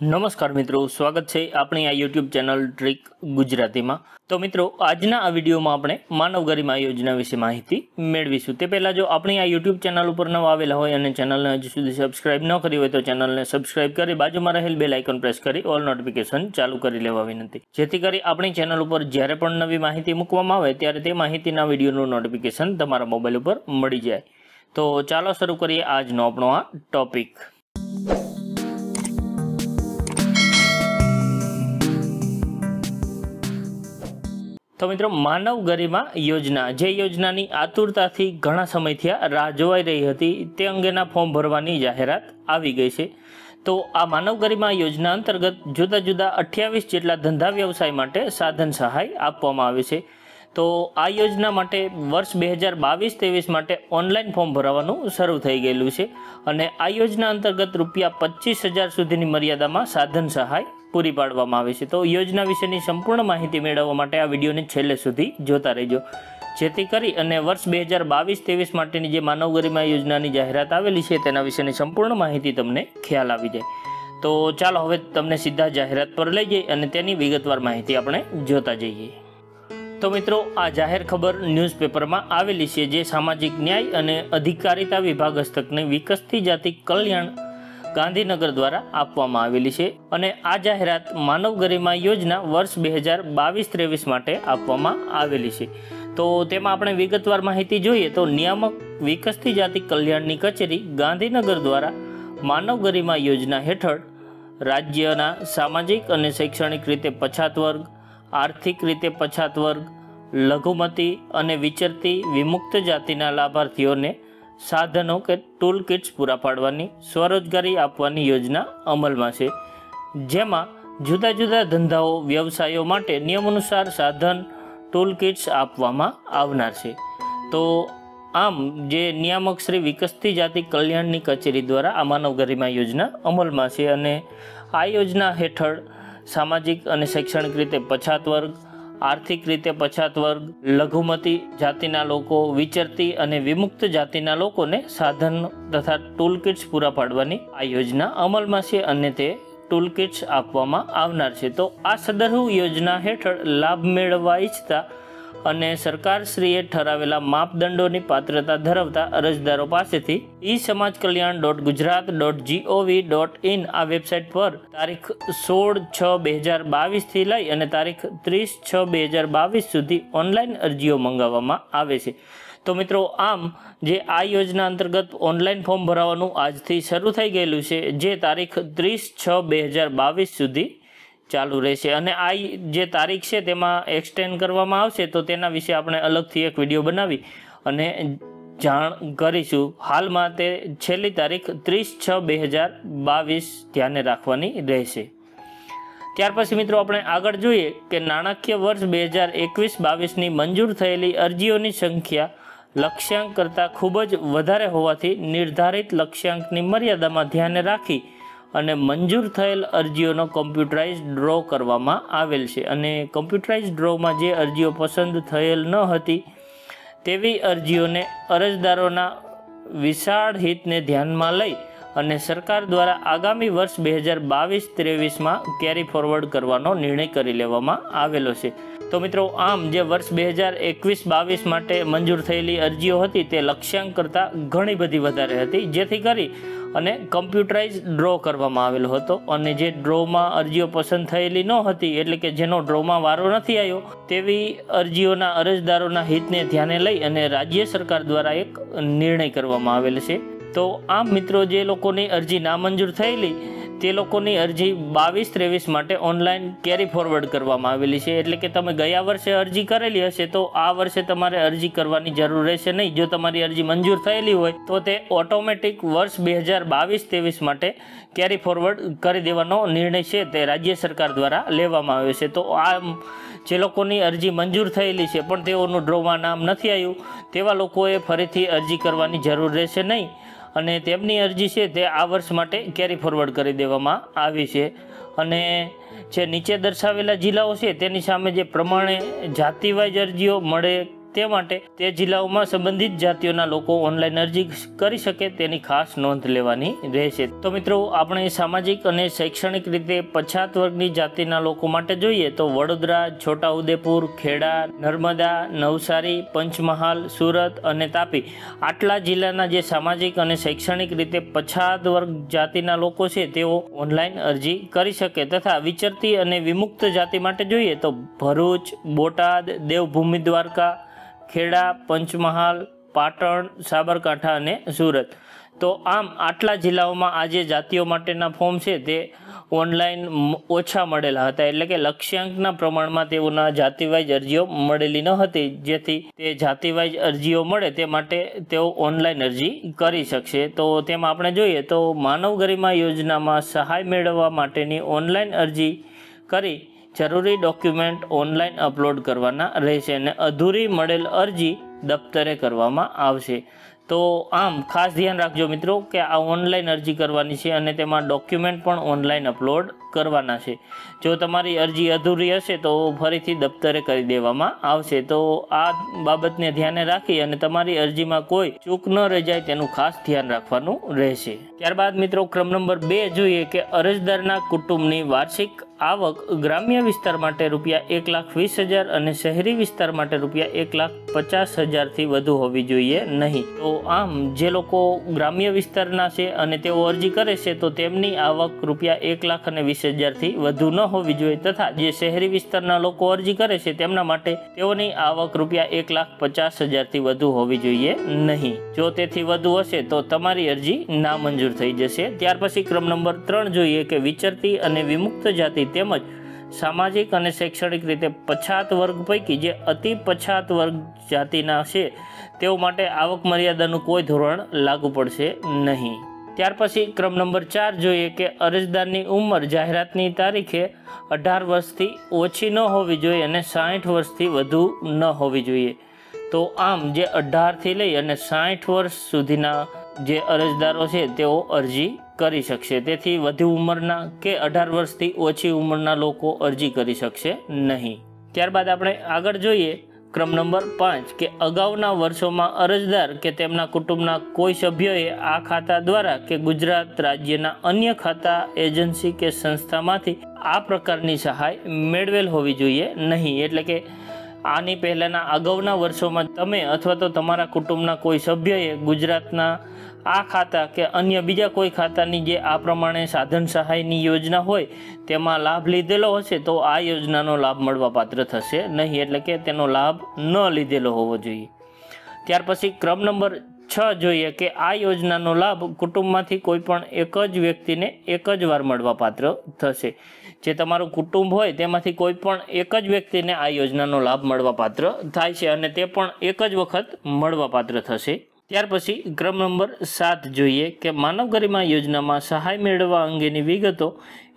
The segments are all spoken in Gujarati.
નમસ્કાર મિત્રો, સ્વાગત છે આપણી આ યુટ્યુબ ચેનલ ટ્રીક ગુજરાતીમાં. તો મિત્રો, આજના આ વિડીયોમાં આપણે માનવ ગરિમા યોજના વિશે માહિતી મેળવીશું. તે પહેલાં જો આપણી આ યુટ્યુબ ચેનલ ઉપર નવા આવેલા હોય અને ચેનલને હજુ સુધી સબસ્ક્રાઇબ ન કરી હોય તો ચેનલને સબસ્ક્રાઇબ કરી બાજુમાં રહેલ બેલ આઇકન પ્રેસ કરી ઓલ નોટિફિકેશન ચાલુ કરી લેવા વિનંતી. જેથી કરી આપણી ચેનલ ઉપર જ્યારે પણ નવી માહિતી મૂકવામાં આવે ત્યારે તે માહિતીના વિડીયોનું નોટિફિકેશન તમારા મોબાઈલ ઉપર મળી જાય. તો ચાલો શરૂ કરીએ આજનો આપણો આ ટોપિક તો મિત્રો માનવ ગરિમા યોજના, જે યોજનાની આતુરતાથી ઘણા સમયથી આ રાહ જોવાઈ રહી હતી, તે અંગેના ફોર્મ ભરવાની જાહેરાત આવી ગઈ છે. તો આ માનવ ગરિમા યોજના અંતર્ગત જુદા જુદા અઠ્યાવીસ જેટલા ધંધા વ્યવસાય માટે સાધન સહાય આપવામાં આવે છે. તો આ યોજના માટે વર્ષ બે હજાર બાવીસ ત્રેવીસ માટે ઓનલાઈન ફોર્મ ભરાવાનું શરૂ થઈ ગયેલું છે અને આ યોજના અંતર્ગત રૂપિયા પચીસ હજાર સુધીની મર્યાદામાં સાધન સહાય પૂરી પાડવામાં આવે છે. તો યોજના વિશેની સંપૂર્ણ માહિતી મેળવવા માટે આ વિડીયોને છેલ્લે સુધી જોતા રહેજો. જેથી કરી અને વર્ષ બે હજાર બાવીસ ત્રેવીસ માટેની જે માનવ ગરિમા યોજનાની જાહેરાત આવેલી છે, તેના વિશેની સંપૂર્ણ માહિતી તમને ખ્યાલ આવી જાય. તો ચાલો હવે તમને સીધા જાહેરાત પર લઈ જઈએ અને તેની વિગતવાર માહિતી આપણે જોતા જઈએ. તો મિત્રો, આ જાહેર ખબર ન્યૂઝપેપરમાં આવેલી છે, જે સામાજિક ન્યાય અને અધિકારિતા વિભાગ હસ્તકની વિકસતી જાતિ કલ્યાણ ગાંધીનગર દ્વારા આપવામાં આવેલી છે અને આ જાહેરાત માનવ ગરિમા યોજના વર્ષ બે હજાર બાવીસ ત્રેવીસ માટે આપવામાં આવેલી છે. તો તેમાં આપણે વિગતવાર માહિતી જોઈએ તો નિયામક વિકસતી જાતિ કલ્યાણની કચેરી ગાંધીનગર દ્વારા માનવ ગરિમા યોજના હેઠળ રાજ્યના સામાજિક અને શૈક્ષણિક રીતે પછાત વર્ગ, આર્થિક રીતે પછાત વર્ગ, લઘુમતી અને વિચરતી વિમુક્ત જાતિના લાભાર્થીઓને સાધનો કે ટૂલ કિટ્સ પૂરા પાડવાની, સ્વરોજગારી આપવાની યોજના અમલમાં છે. જેમાં જુદા જુદા ધંધાઓ, વ્યવસાયો માટે નિયમાનુસાર સાધન ટૂલ કિટ્સ આપવામાં આવનાર છે. તો આમ જે નિયામક શ્રી વિકસતી જાતિ કલ્યાણની કચેરી દ્વારા આ માનવ ગરિમા યોજના અમલમાં છે અને આ યોજના હેઠળ સામાજિક અને શૈક્ષણિક રીતે પછાત વર્ગ આર્થિક રીતે પછાત વર્ગ, લઘુમતી જાતિના લોકો, વિચરતી અને વિમુક્ત જાતિના લોકોને સાધન તથા ટૂલ કિટ્સ પૂરા પાડવાની આ યોજના અમલમાં છે અને તે ટૂલ કિટ્સ આપવામાં આવનાર છે. તો આ સદરહુ યોજના હેઠળ લાભ મેળવવા ઈચ્છતા અને સરકારશ્રીએ ઠરાવેલા માપદંડોની પાત્રતા ધરાવતા અરજદારો પાસેથી e Samaj Kalyan dot Gujarat dot G O V dot in આ વેબસાઇટ પર તારીખ સોળ છ બે હજાર બાવીસથી લઈ અને તારીખ ત્રીસ છ બે હજાર બાવીસ સુધી ઓનલાઈન અરજીઓ મંગાવવામાં આવે છે. તો મિત્રો, આમ જે આ યોજના અંતર્ગત ઓનલાઈન ફોર્મ ભરાવાનું આજથી શરૂ થઈ ગયેલું છે, જે તારીખ ત્રીસ છ બે હજાર બાવીસ સુધી ચાલુ રહેશે. અને આ જે તારીખ છે તેમાં એક્સટેન્ડ કરવામાં આવશે, તો તેના વિશે આપણે અલગથી એક વીડિયો બનાવી અને જાણ કરીશું. હાલમાં તે છેલ્લી તારીખ ત્રીસ છ બે હજાર બાવીસ ધ્યાને રાખવાની રહેશે. ત્યાર પછી મિત્રો આપણે આગળ જોઈએ કે નાણાકીય વર્ષ બે હજાર એકવીસ બાવીસની મંજૂર થયેલી અરજીઓની સંખ્યા લક્ષ્યાંક કરતાં ખૂબ જ વધારે હોવાથી નિર્ધારિત લક્ષ્યાંકની મર્યાદામાં ધ્યાને રાખી અને મંજૂર થયેલ અરજીઓનો કમ્પ્યુટરાઇઝ ડ્રો કરવામાં આવેલ છે. અને કમ્પ્યુટરાઇઝ ડ્રોમાં જે અરજીઓ પસંદ થયેલ ન હતી, તેવી અરજીઓને અરજદારોના વિશાળ હિતને ધ્યાનમાં લઈ અને સરકાર દ્વારા આગામી વર્ષ બે હજાર બાવીસ ત્રેવીસમાં કેરી ફોરવર્ડ કરવાનો નિર્ણય કરી લેવામાં આવેલો છે. તો મિત્રો, આમ જે વર્ષ બે હજાર એકવીસ બાવીસ માટે મંજૂર થયેલી અરજીઓ હતી, તે લક્ષ્યાંક કરતાં ઘણી બધી વધારે હતી. જેથી કરી અને કમ્પ્યુટરાઇઝ ડ્રો કરવામાં આવેલો હતો અને જે ડ્રોમાં અરજીઓ પસંદ થયેલી ન હતી, એટલે કે જેનો ડ્રોમાં વારો નથી આવ્યો, તેવી અરજીઓના અરજદારોના હિતને ધ્યાને લઈ અને રાજ્ય સરકાર દ્વારા એક નિર્ણય કરવામાં આવેલ છે. તો આમ મિત્રો જે લોકોની અરજી નામંજૂર થયેલી, તે લોકોની અરજી બાવીસ ત્રેવીસ માટે ઓનલાઈન કેરી ફોરવર્ડ કરવામાં આવેલી છે. એટલે કે તમે ગયા વર્ષે અરજી કરેલી હશે, તો આ વર્ષે તમારે અરજી કરવાની જરૂર રહેશે નહીં. જો તમારી અરજી મંજૂર થયેલી હોય, તો તે ઓટોમેટિક વર્ષ બે હજાર બાવીસ ત્રેવીસ માટે કેરી ફોરવર્ડ કરી દેવાનો નિર્ણય છે તે રાજ્ય સરકાર દ્વારા લેવામાં આવ્યો છે. તો આ જે લોકોની અરજી મંજૂર થયેલી છે, પણ તેઓનું ડ્રોમાં નામ નથી આવ્યું, તેવા લોકોએ ફરીથી અરજી કરવાની જરૂર રહેશે નહીં. અને તેમની અરજી છે તે આ વર્ષ માટે કેરી ફોરવર્ડ કરી દેવામાં આવી છે. અને જે નીચે દર્શાવેલા જિલ્લાઓ છે તેની સામે જે પ્રમાણે જાતિવાઇઝ અરજીઓ મળે તે માટે તે જિલ્લાઓમાં સંબંધિત જાતિઓના લોકો ઓનલાઈન અરજી કરી શકે તેની ખાસ નોંધ લેવાની રહેશે. તો મિત્રો, આપણે સામાજિક અને શૈક્ષણિક રીતે પછાત વર્ગની જાતિના લોકો માટે જોઈએ તો વડોદરા, છોટાઉદેપુર, ખેડા, નર્મદા, નવસારી, પંચમહાલ, સુરત અને તાપી આટલા જિલ્લાના જે સામાજિક અને શૈક્ષણિક રીતે પછાત વર્ગ જાતિના લોકો છે તેઓ ઓનલાઈન અરજી કરી શકે તથા વિચરતી અને વિમુક્ત જાતિ માટે જોઈએ તો ભરૂચ, બોટાદ, દેવભૂમિ દ્વારકા ખેડા, પંચમહાલ, પાટણ, સાબરકાંઠા અને સુરત. તો આમ આટલા જિલ્લાઓમાં આ જે જાતિઓ માટેના ફોર્મ છે તે ઓનલાઈન ઓછા મળેલા હતા. એટલે કે લક્ષ્યાંકના પ્રમાણમાં તેઓના જાતિવાઇઝ અરજીઓ મળેલી ન હતી. જેથી તે જાતિવાઇઝ અરજીઓ મળે તે માટે તેઓ ઓનલાઈન અરજી કરી શકશે. તો તેમાં આપણે જોઈએ તો માનવ ગરિમા યોજનામાં સહાય મેળવવા માટેની ઓનલાઈન અરજી કરી જરૂરી ડોક્યુમેન્ટ ઓનલાઈન અપલોડ કરવાના રહેશે અને અધૂરી મળેલ અરજી દફતરે કરવામાં આવશે. તો આમ ખાસ ધ્યાન રાખજો મિત્રો કે આ ઓનલાઈન અરજી કરવાની છે અને તેમાં ડોક્યુમેન્ટ પણ ઓનલાઈન અપલોડ કરવાના છે. જો તમારી અરજી અધૂરી હશે તો ફરીથી દફતરે કરી દેવામાં આવશે. તો આ બાબતને ધ્યાને રાખી અને તમારી અરજીમાં કોઈ ચૂક ન રહી જાય તેનું ખાસ ધ્યાન રાખવાનું રહેશે. ત્યારબાદ મિત્રો, ક્રમ નંબર બે જોઈએ કે અરજદારના કુટુંબની વાર્ષિક આવક ગ્રામ્ય વિસ્તાર માટે રૂપિયા એક લાખ વીસ હજાર અને શહેરી વિસ્તાર માટે રૂપિયા એક લાખ પચાસ હજારથી વધુ હોવી જોઈએ નહીં. તો આમ જે લોકો ગ્રામ્ય વિસ્તારના છે અને તેઓ અરજી કરે છે, તો તેમની આવક રૂપિયા એક લાખ અને વીસ હજારથી વધુ ન હોવી જોઈએ તથા જે શહેરી વિસ્તારના લોકો અરજી કરે છે તેમના માટે તેઓની આવક રૂપિયા એક લાખ પચાસ હજારથી વધુ હોવી જોઈએ નહીં. જો તેથી વધુ હશે તો તમારી અરજી નામંજૂર થઈ જશે. ત્યાર પછી ક્રમ નંબર ત્રણ જોઈએ કે વિચરતી અને વિમુક્ત જાતિ તેમજ સામાજિક અને શૈક્ષણિક રીતે પછાત વર્ગ પૈકી જે અતિ પછાત વર્ગ જાતિના છે તેઓ માટે આવક મર્યાદાનું કોઈ ધોરણ લાગુ પડશે નહીં. ત્યાર પછી ક્રમ નંબર ચાર જોઈએ કે અરજદારની ઉંમર જાહેરાતની તારીખે અઢાર વર્ષથી ઓછી ન હોવી જોઈએ અને સાઠ વર્ષથી વધુ ન હોવી જોઈએ. તો આમ જે અઢારથી લઈ અને સાઠ વર્ષ સુધીના જે અરજદારો છે, તેઓ અરજી કરી શકશે. તેથી વધુ ઉંમરના કે અઢાર વર્ષથી ઓછી ઉંમરના લોકો અરજી કરી શકશે નહીં. ત્યારબાદ આપણે આગળ જોઈએ ક્રમ નંબર પાંચ, કે અગાઉના વર્ષોમાં અરજદાર કે તેમના કુટુંબના કોઈ સભ્યએ આ ખાતા દ્વારા કે ગુજરાત રાજ્યના અન્ય ખાતા એજન્સી કે સંસ્થામાંથી આ પ્રકારની સહાય મેળવેલ હોવી જોઈએ નહીં. એટલે કે આની પહેલાંના અગાઉના વર્ષોમાં તમે અથવા તો તમારા કુટુંબના કોઈ સભ્યએ ગુજરાતના આ ખાતા કે અન્ય બીજા કોઈ ખાતાની જે આ પ્રમાણે સાધન સહાયની યોજના હોય, તેમાં લાભ લીધેલો હશે તો આ યોજનાનો લાભ મળવા પાત્ર થશે નહીં, એટલે કે તેનો લાભ ન લીધેલો હોવો જોઈએ. ત્યાર પછી ક્રમ નંબર છ જોઈએ કે આ યોજનાનો લાભ કુટુંબમાંથી કોઈ પણ એક જ વ્યક્તિને એક જ વાર મળવા પાત્ર થશે. જે તમારું કુટુંબ હોય, તેમાંથી કોઈ પણ એક જ વ્યક્તિને આ યોજનાનો લાભ મળવા પાત્ર થાય છે અને તે પણ એક જ વખત મળવા પાત્ર થશે. ત્યાર પછી ક્રમ નંબર સાત જોઈએ કે માનવ ગરિમા યોજનામાં સહાય મેળવવા અંગેની વિગતો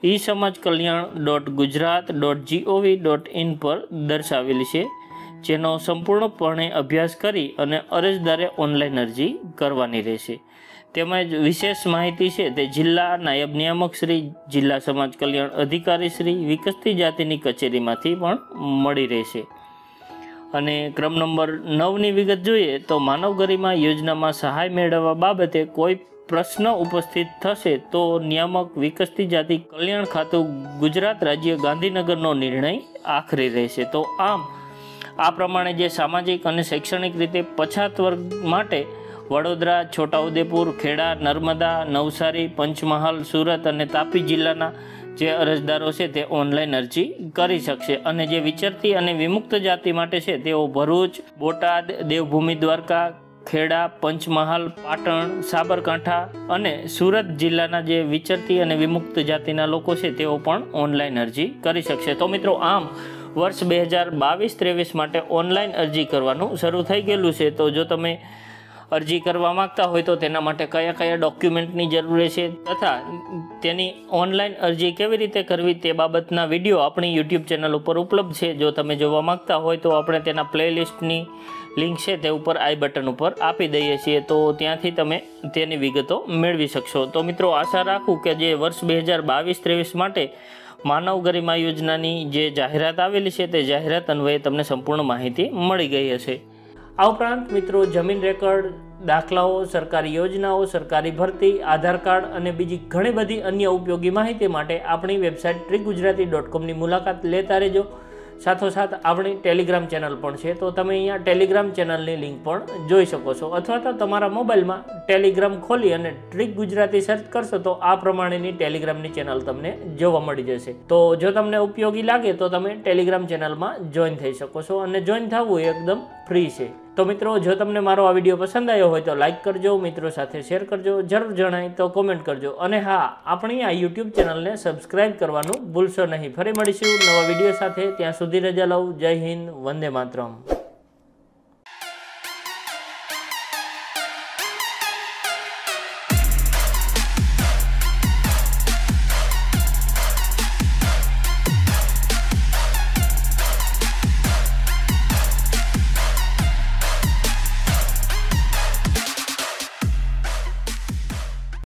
e Samaj Kalyan dot Gujarat dot G O V dot in પર દર્શાવેલી છે, જેનો સંપૂર્ણપણે અભ્યાસ કરી અને અરજદારે ઓનલાઈન અરજી કરવાની રહેશે. તેમજ વિશેષ માહિતી છે તે જિલ્લા નાયબ નિયામક શ્રી, જિલ્લા સમાજ કલ્યાણ અધિકારી શ્રી, વિકસતી જાતિની કચેરીમાંથી પણ મળી રહેશે. અને ક્રમ નંબર નવની વિગત જોઈએ તો માનવ ગરિમા યોજનામાં સહાય મેળવવા બાબતે કોઈ પ્રશ્ન ઉપસ્થિત થશે તો નિયામક વિકસતી જાતિ કલ્યાણ ખાતું ગુજરાત રાજ્ય ગાંધીનગરનો નિર્ણય આખરી રહેશે. તો આમ, આ પ્રમાણે જે સામાજિક અને શૈક્ષણિક રીતે પછાત વર્ગ માટે વડોદરા, છોટાઉદેપુર, ખેડા, નર્મદા, નવસારી, પંચમહાલ, સુરત અને તાપી જિલ્લાના જે અરજદારો છે તે ઓનલાઈન અરજી કરી શકશે અને જે વિચરતી અને વિમુક્ત જાતિ માટે છે તેઓ ભરૂચ, બોટાદ, દેવભૂમિ, દ્વારકા, ખેડા, પંચમહાલ, પાટણ, સાબરકાંઠા અને સુરત જિલ્લાના જે વિચરતી અને વિમુક્ત જાતિના લોકો છે તેઓ પણ ઓનલાઈન અરજી કરી શકશે. તો મિત્રો, આમ વર્ષ બે હજાર બાવીસ ત્રેવીસ માટે ઓનલાઈન અરજી કરવાનું શરૂ થઈ ગયેલું છે. તો જો તમે અરજી કરવા માંગતા હોય તો તેના માટે કયા કયા ડોક્યુમેન્ટની જરૂર છે તથા તેની ઓનલાઈન અરજી કેવી રીતે કરવી તે બાબતના વીડિયો આપણી યુટ્યુબ ચેનલ ઉપર ઉપલબ્ધ છે. જો તમે જોવા માંગતા હોય તો આપણે તેના પ્લેલિસ્ટની લિંક છે તે ઉપર આઈ બટન ઉપર આપી દઈએ છીએ. તો ત્યાંથી તમે તેની વિગતો મેળવી શકશો. તો મિત્રો, આશા રાખું કે જે વર્ષ બે હજાર બાવીસ ત્રેવીસ માટે માનવ ગરિમા યોજનાની જે જાહેરાત આવેલી છે તે જાહેરાત અન્વયે તમને સંપૂર્ણ માહિતી મળી ગઈ હશે. આ ઉપરાંત મિત્રો જમીન રેકર્ડ, દાખલાઓ, સરકારી યોજનાઓ, સરકારી ભરતી, આધાર કાર્ડ અને બીજી ઘણી બધી અન્ય ઉપયોગી માહિતી માટે આપણી વેબસાઇટ ટ્રીક ગુજરાતી ડોટ કોમની મુલાકાત લેતા રહેજો. સાથોસાથ આપણી ટેલિગ્રામ ચેનલ પણ છે, તો તમે અહીંયા ટેલિગ્રામ ચેનલની લિંક પણ જોઈ શકો છો. અથવા તો તમારા મોબાઈલમાં ટેલિગ્રામ ખોલી અને ટ્રીક ગુજરાતી સર્ચ કરશો, તો આ પ્રમાણેની ટેલિગ્રામની ચેનલ તમને જોવા મળી જશે. તો જો તમને ઉપયોગી લાગે, તો તમે ટેલિગ્રામ ચેનલમાં જોઈન થઈ શકો છો. અને જોઈન થવું એકદમ ફ્રી છે. તો મિત્રો, જો તમને મારો આ વીડિયો પસંદ આવ્યો હોય તો લાઇક કરજો, મિત્રો સાથે શેર કરજો, જરૂર જણાય તો કોમેન્ટ કરજો. અને હા, આપણી આ યુટ્યુબ ચેનલને સબસ્ક્રાઇબ કરવાનું ભૂલશો નહીં. ફરી મળીશું નવા વીડિયો સાથે. ત્યાં સુધી રજા લઉં. જય હિન્દ, વંદે માતરમ.